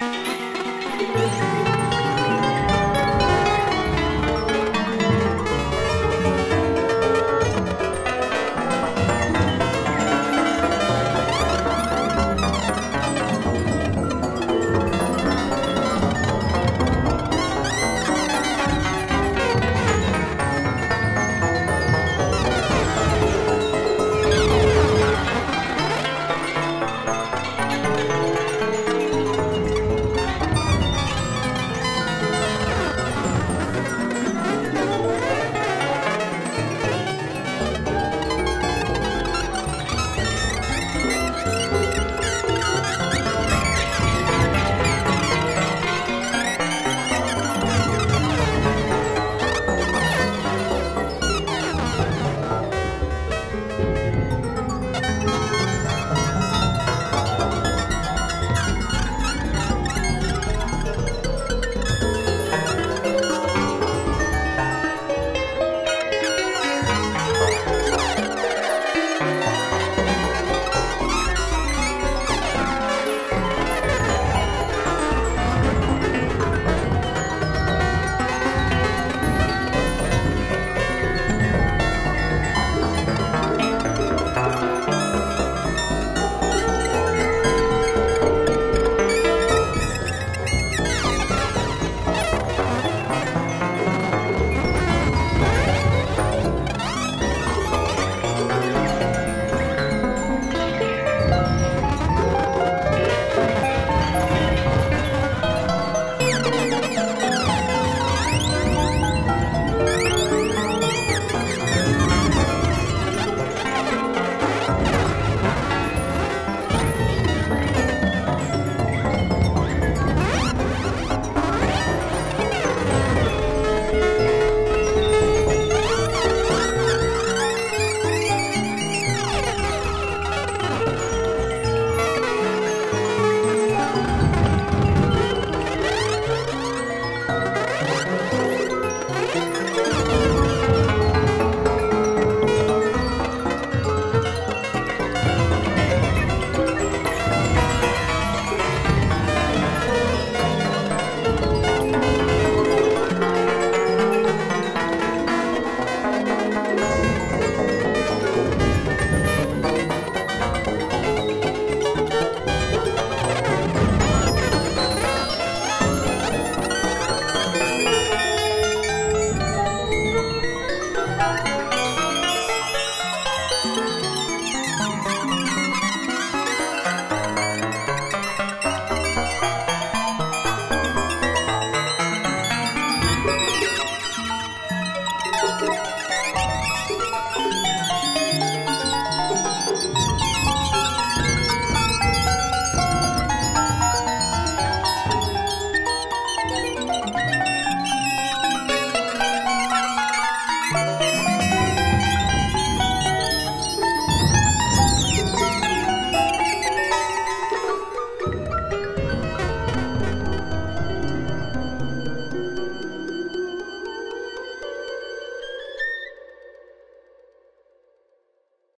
Música